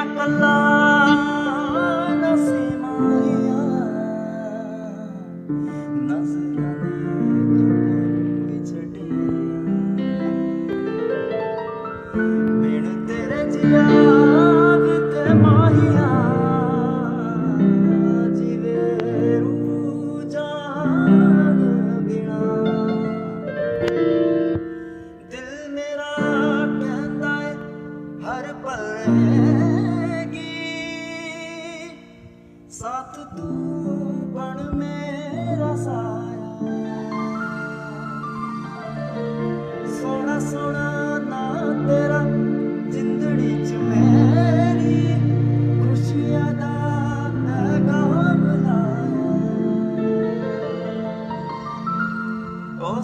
ਨਾ ਕੱਲਾ ਨਸੀ ਮਾਇਆ ਨਜ਼ਰਾਂ ਦੇ ਖਪਨ ਵਿੱਚ ਡੇ ਬਿਨ ਤੇਰੇ ਜਿਆ Yeah. ਸਾਥ ਤੂੰ ਬਣ ਮੇਰਾ ਸਾਇਆ। ਸੋਣਾ ਸੋਣਾ ਨਾ ਤੇਰਾ, ਜਿੰਦੜੀ ਚ ਮੇਰੀ ਖੁਸ਼ੀਆਂ ਦਾ ਮੈਂ ਗਾਮ ਲਾਇਆ। ਓ